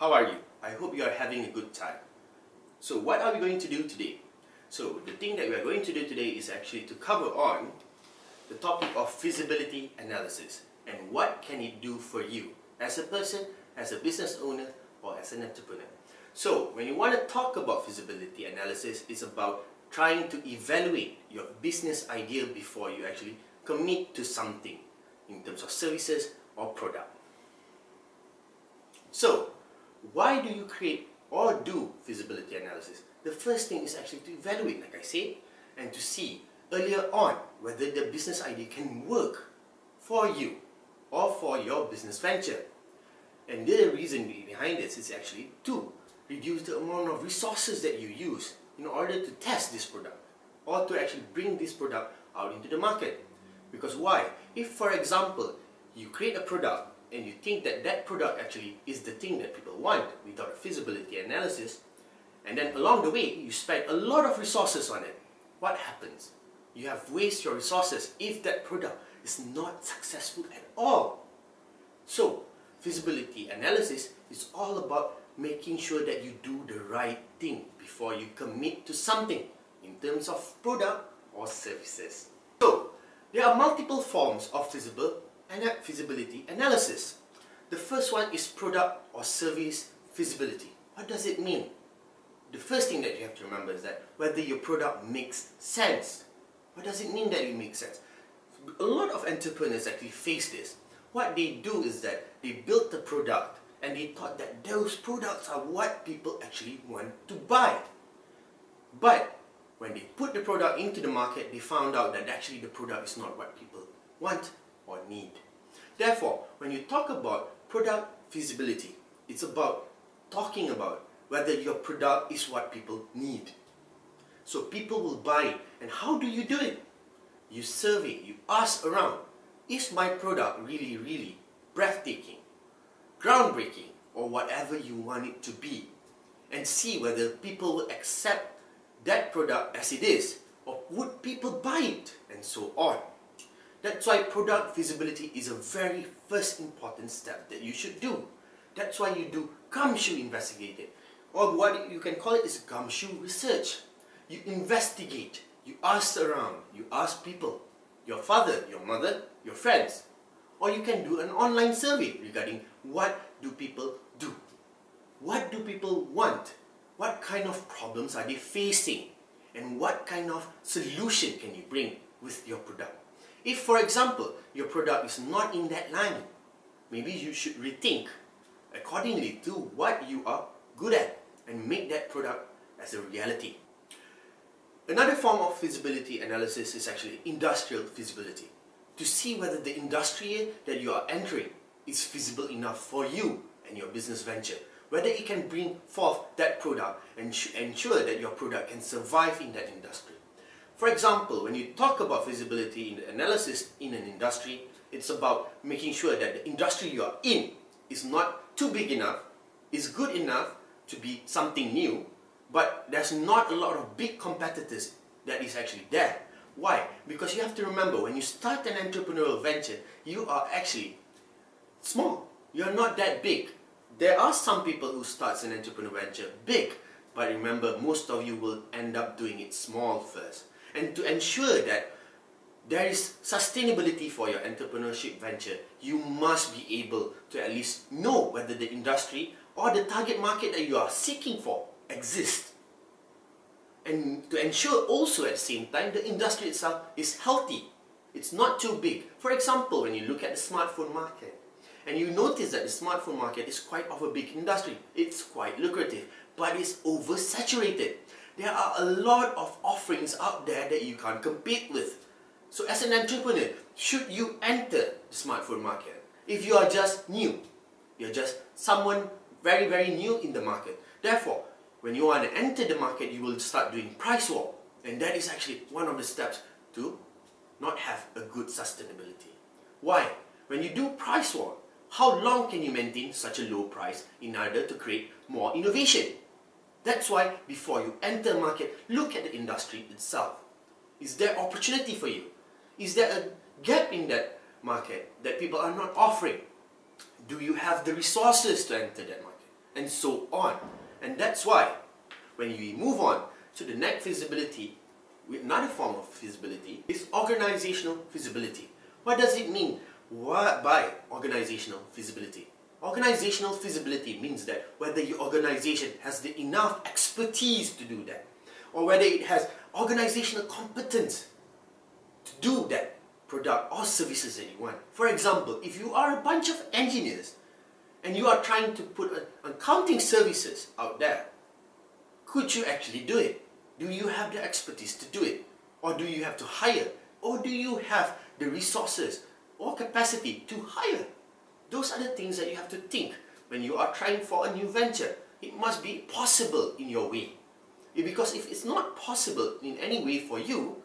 how are you? I hope you are having a good time. So what are we going to do today? So the thing that we are going to do today is actually to cover on the topic of feasibility analysis and what can it do for you as a person, as a business owner or as an entrepreneur. So when you want to talk about feasibility analysis, it's about trying to evaluate your business idea before you actually commit to something in terms of services or product. So why do you create or do feasibility analysis? The first thing is actually to evaluate, like I said, and to see earlier on whether the business idea can work for you or for your business venture. And the reason behind this is actually to reduce the amount of resources that you use in order to test this product or to actually bring this product out into the market. Because why? If, for example, you create a product and you think that that product actually is the thing that people want without a feasibility analysis, and then along the way you spend a lot of resources on it, what happens? You have wasted your resources if that product is not successful at all. So, feasibility analysis is all about making sure that you do the right thing before you commit to something in terms of product or services. So, there are multiple forms of feasible feasibility analysis. The first one is product or service feasibility. What does it mean? The first thing that you have to remember is that whether your product makes sense. What does it mean that it makes sense? A lot of entrepreneurs actually face this. What they do is that they build the product and they thought that those products are what people actually want to buy. But when they put the product into the market, they found out that actually the product is not what people want or need. Therefore, when you talk about product feasibility, it's about talking about whether your product is what people need. So people will buy it. And how do you do it? You survey, you ask around, is my product really, really breathtaking, groundbreaking, or whatever you want it to be? And see whether people will accept that product as it is, or would people buy it, and so on. That's why product feasibility is a very first important step that you should do. That's why you do gumshoe investigating. Or what you can call it is gumshoe research. You investigate, you ask around, you ask people, your father, your mother, your friends. Or you can do an online survey regarding what do people do? What do people want? What kind of problems are they facing? And what kind of solution can you bring with your product? If, for example, your product is not in that line, maybe you should rethink accordingly to what you are good at and make that product as a reality. Another form of feasibility analysis is actually industrial feasibility. To see whether the industry that you are entering is feasible enough for you and your business venture. Whether it can bring forth that product and ensure that your product can survive in that industry. For example, when you talk about feasibility in analysis in an industry, it's about making sure that the industry you are in is not too big enough, is good enough to be something new, but there's not a lot of big competitors that is actually there. Why? Because you have to remember, when you start an entrepreneurial venture, you are actually small. You're not that big. There are some people who starts an entrepreneurial venture big, but remember, most of you will end up it small first and to ensure that there is sustainability for your entrepreneurship venture, you must be able to at least know whether the industry or the target market that you are seeking for exists. And to ensure also at the same time the industry itself is healthy. It's not too big. For example, when you look at the smartphone market, and you notice that the smartphone market is quite of a big industry. It's quite lucrative, but it's oversaturated there are a lot of offerings out there that you can't compete with. So as an entrepreneur, should you enter the smartphone market? If you are just new, you're just someone very, very new in the market. Therefore, when you want to enter the market, you will start doing price war. And that is actually one of the steps to not have a good sustainability. Why? When you do price war, how long can you maintain such a low price in order to create more innovation? That's why before you enter market, look at the industry itself. Is there opportunity for you? Is there a gap in that market that people are not offering? Do you have the resources to enter that market? and so on. And that's why when you move on to the next feasibility, another form of feasibility, is organizational feasibility. What does it mean what by organizational feasibility? Organizational feasibility means that whether your organization has the enough expertise to do that, or whether it has organizational competence to do that product or services that you want. For example, if you are a bunch of engineers and you are trying to put accounting services out there, could you actually do it? Do you have the expertise to do it? Or do you have to hire? Or do you have the resources or capacity to hire? Those are the things that you have to think when you are trying for a new venture. It must be possible in your way. Because if it's not possible in any way for you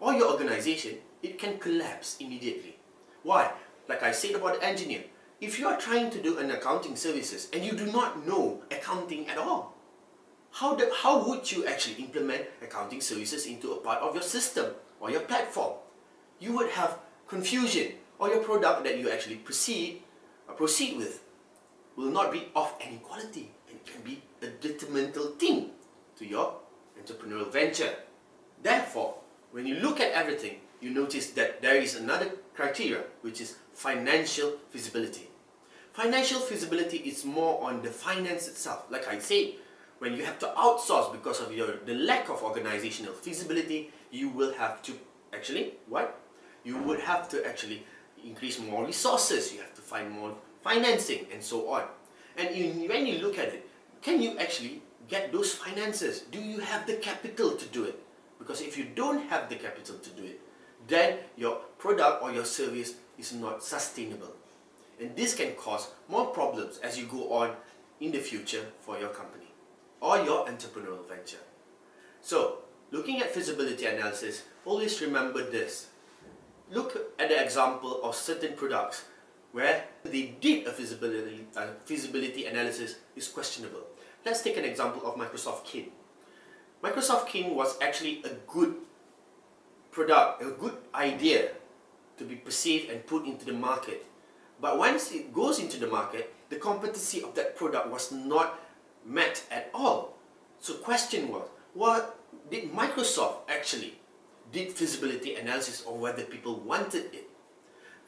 or your organization, it can collapse immediately. Why? Like I said about the engineer, if you are trying to do an accounting services and you do not know accounting at all, how, the, how would you actually implement accounting services into a part of your system or your platform? You would have confusion or your product that you actually proceed, proceed with will not be of any quality and can be a detrimental thing to your entrepreneurial venture. Therefore, when you look at everything, you notice that there is another criteria which is financial feasibility. Financial feasibility is more on the finance itself. Like I said, when you have to outsource because of your the lack of organizational feasibility, you will have to actually what? You would have to actually increase more resources. You have find more financing and so on. And in, when you look at it, can you actually get those finances? Do you have the capital to do it? Because if you don't have the capital to do it, then your product or your service is not sustainable. And this can cause more problems as you go on in the future for your company or your entrepreneurial venture. So, looking at feasibility analysis, always remember this. Look at the example of certain products where they did a feasibility, uh, feasibility analysis is questionable. Let's take an example of Microsoft Kin. Microsoft Kin was actually a good product, a good idea to be perceived and put into the market. But once it goes into the market, the competency of that product was not met at all. So question was, what did Microsoft actually did feasibility analysis or whether people wanted it?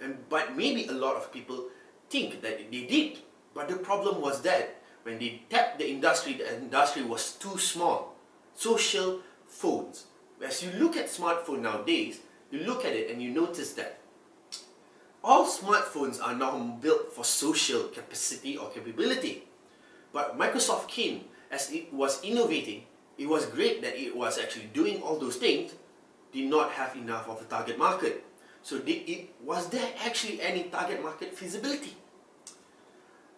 And, but maybe a lot of people think that they did. But the problem was that when they tapped the industry, the industry was too small. Social phones. As you look at smartphone nowadays, you look at it and you notice that all smartphones are now built for social capacity or capability. But Microsoft Kin, as it was innovating, it was great that it was actually doing all those things, did not have enough of a target market. So did it, was there actually any target market feasibility?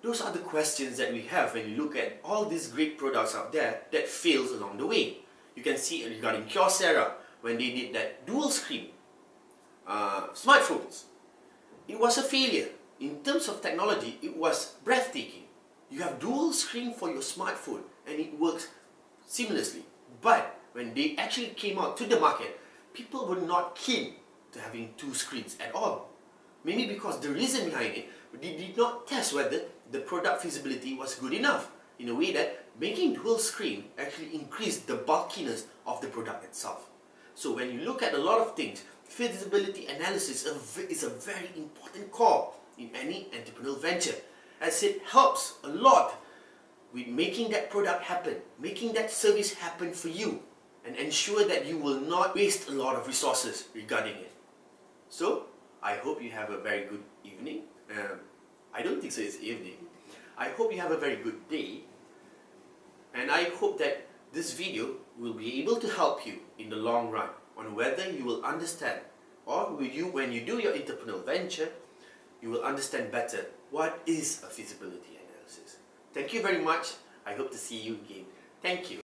Those are the questions that we have when you look at all these great products out there that fails along the way. You can see regarding Kyocera, when they did that dual screen uh, smartphones, it was a failure. In terms of technology, it was breathtaking. You have dual screen for your smartphone and it works seamlessly. But when they actually came out to the market, people were not keen to having two screens at all. Maybe because the reason behind it, they did not test whether the product feasibility was good enough in a way that making dual screen actually increased the bulkiness of the product itself. So when you look at a lot of things, feasibility analysis is a very important core in any entrepreneurial venture as it helps a lot with making that product happen, making that service happen for you and ensure that you will not waste a lot of resources regarding it. So, I hope you have a very good evening. Um, I don't think so it's evening. I hope you have a very good day and I hope that this video will be able to help you in the long run on whether you will understand or will you, when you do your entrepreneurial venture, you will understand better what is a feasibility analysis. Thank you very much. I hope to see you again. Thank you.